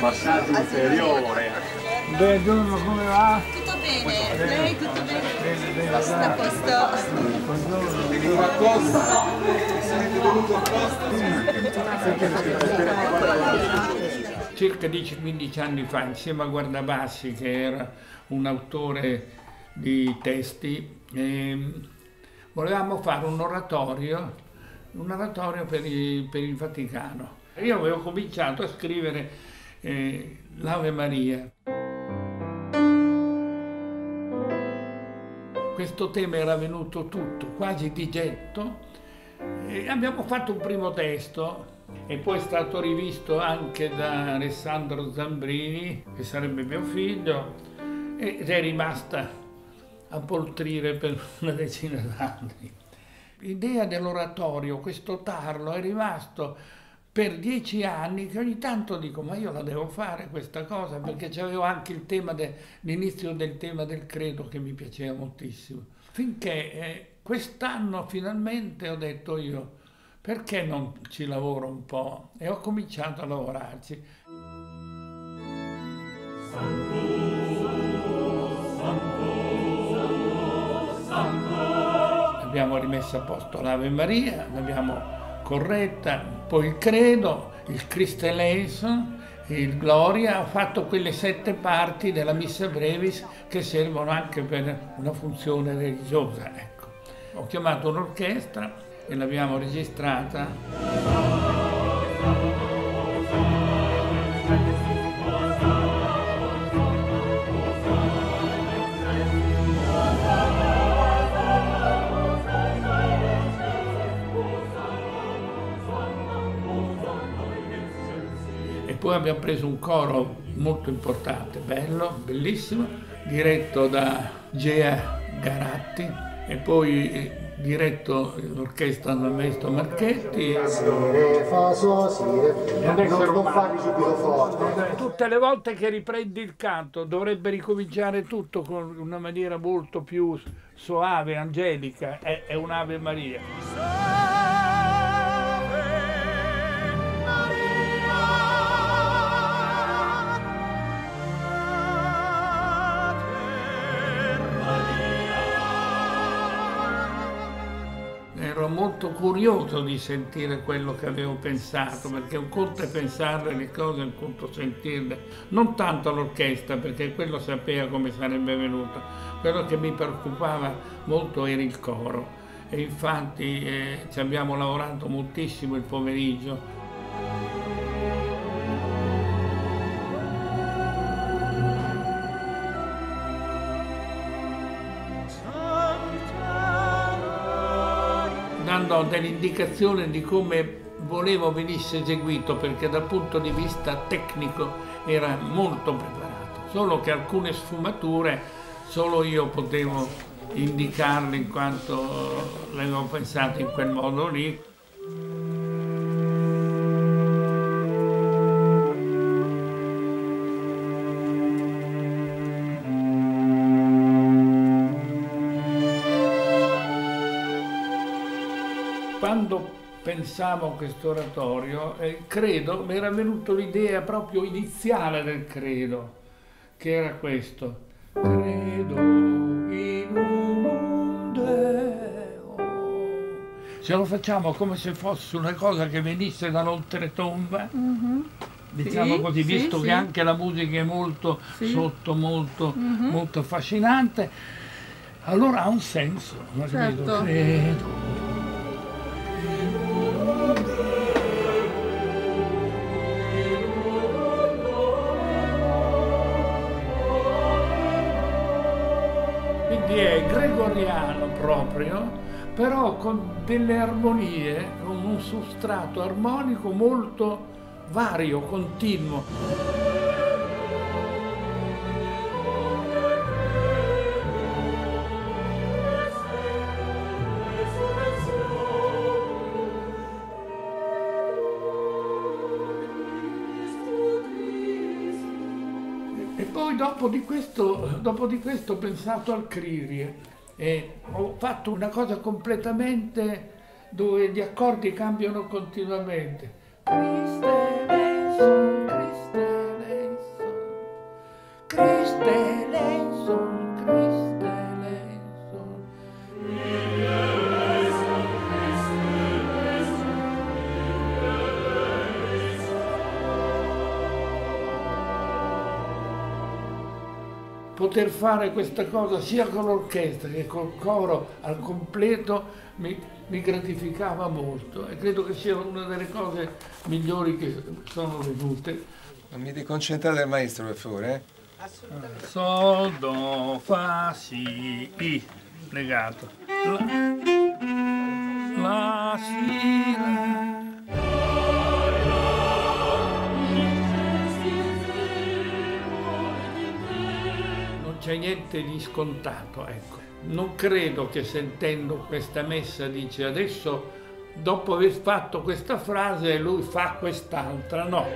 passaggio ulteriore. Buongiorno, come va? Tutto bene, lei tutto bene? Bene, bene, Posto a posto. Buongiorno. Venuto a costa, siete venuto a costa. Circa 10-15 anni fa, insieme a Guardabassi, che era un autore di testi, ehm, volevamo fare un oratorio, un oratorio per, il- per il Vaticano. Io avevo cominciato a scrivere eh, l'Ave Maria. Questo tema era venuto tutto, quasi di getto, e abbiamo fatto un primo testo e poi è stato rivisto anche da Alessandro Zambrini, che sarebbe mio figlio, ed è rimasta a poltrire per una decina d'anni. L'idea dell'oratorio, questo tarlo, è rimasto per dieci anni che ogni tanto dico ma io la devo fare questa cosa perché c'avevo anche il tema de- l'inizio del tema del credo che mi piaceva moltissimo. Finché eh, quest'anno finalmente ho detto io perché non ci lavoro un po' e ho cominciato a lavorarci. Abbiamo rimesso a posto l'Ave Maria, l'abbiamo corretta, poi il credo, il Christe Eleison, il Gloria, ho fatto quelle sette parti della Missa Brevis che servono anche per una funzione religiosa. Ecco. Ho chiamato un'orchestra e l'abbiamo registrata. Poi abbiamo preso un coro molto importante, bello, bellissimo, diretto da Gea Garatti e poi eh, diretto l'orchestra dal maestro Marchetti. Tutte le volte che riprendi il canto dovrebbe ricominciare tutto con una maniera molto più soave, angelica, è, è un'Ave Maria. Ero molto curioso di sentire quello che avevo pensato, perché un conto è pensare le cose, un conto sentirle. Non tanto l'orchestra, perché quello sapeva come sarebbe venuto. Quello che mi preoccupava molto era il coro. E infatti eh, ci abbiamo lavorato moltissimo il pomeriggio. Dando delle indicazioni di come volevo venisse eseguito perché dal punto di vista tecnico era molto preparato, solo che alcune sfumature solo io potevo indicarle in quanto avevo pensate in quel modo lì. Pensavo a questo oratorio, eh, credo, mi era venuta l'idea proprio iniziale del credo, che era questo. Credo in un Deo. Se lo facciamo come se fosse una cosa che venisse dall'oltretomba, diciamo Sì, così, sì, visto sì. che anche la musica è molto Sì. sotto, molto, molto affascinante, allora ha un senso. Certo. credo, proprio, però con delle armonie, con un sostrato armonico molto vario, continuo. E poi dopo di questo, dopo di questo ho pensato al Kyrie e ho fatto una cosa completamente dove gli accordi cambiano continuamente. Poter fare questa cosa sia con l'orchestra che col coro al completo mi, mi gratificava molto e credo che sia una delle cose migliori che sono venute. Non mi deconcentrate dal maestro, per favore, eh? Assolutamente. Sol, do, fa, si, i, legato. La, la, si, la. C'è niente di scontato, ecco. Non credo che sentendo questa messa dice adesso, dopo aver fatto questa frase, lui fa quest'altra, no.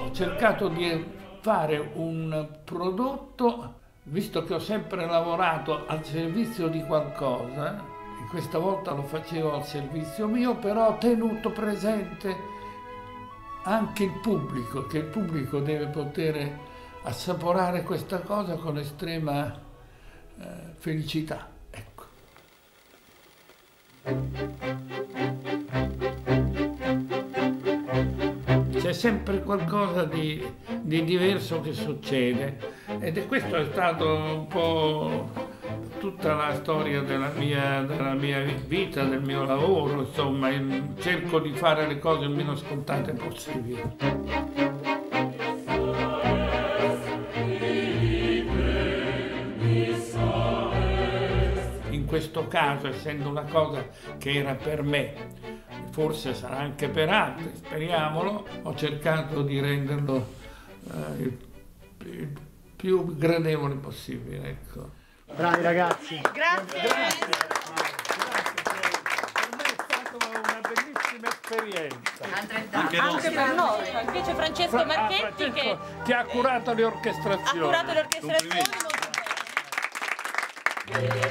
Ho cercato di fare un prodotto visto che ho sempre lavorato al servizio di qualcosa, e questa volta lo facevo al servizio mio, però ho tenuto presente anche il pubblico, che il pubblico deve poter assaporare questa cosa con estrema eh, felicità. Ecco. C'è sempre qualcosa di, di diverso che succede ed questo è stato un po' tutta la storia della mia, della mia vita, del mio lavoro, insomma, cerco di fare le cose il meno scontate possibili. In questo caso, essendo una cosa che era per me, forse sarà anche per altri, speriamolo, ho cercato di renderlo eh, il, il più gradevole possibile. Ecco. Bravi ragazzi. Grazie. Grazie. Per me è stata una bellissima esperienza. Anche, Anche per noi. Invece Francesco Ah, Marchetti Francesco, che che ha curato le ha orchestrazioni. curato le orchestrazioni molto bene.